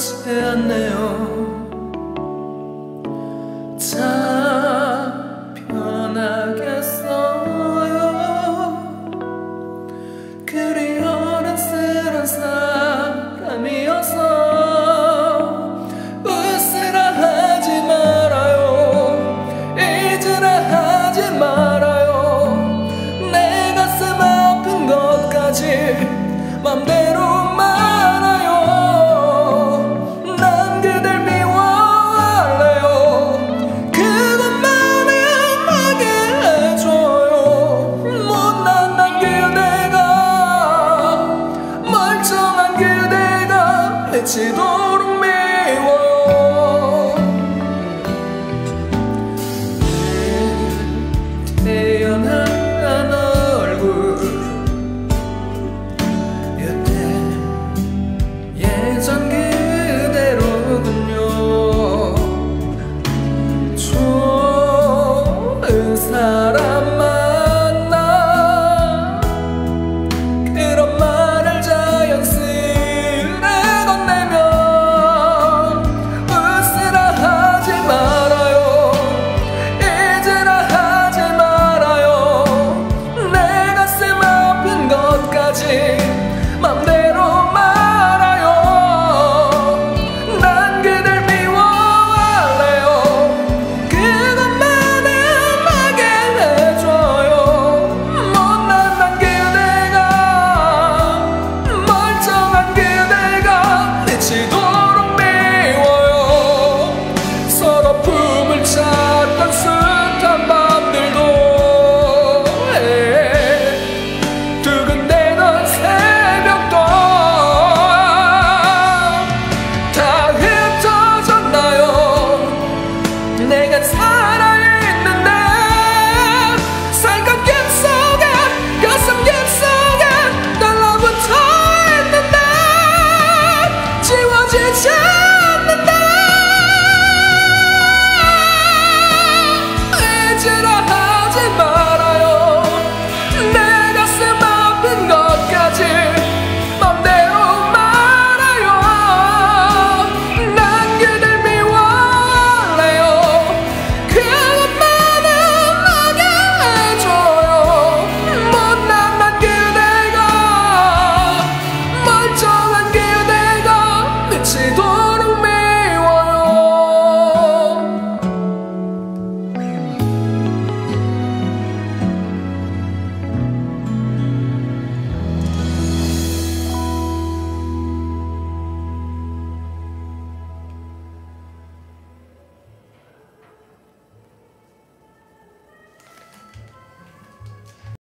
같지 않네요. 참 편하겠어요. 그리 어른스런 사람이어서 웃으라 하지 말아요. 잊으라 하지 말아요. 내 가슴 아픈 것까지 맘대로 말아요 될지도